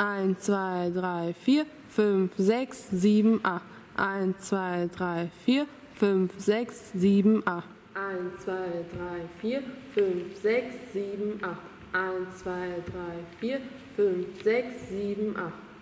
1, 2, 3, 4, 5, 6, 7, 8. 1, 2, 3, 4, 5, 6, 7, 8. 1, 2, 3, 4, 5, 6, 7, 8. 1, 2, 3, 4, 5, 6, 7, 8.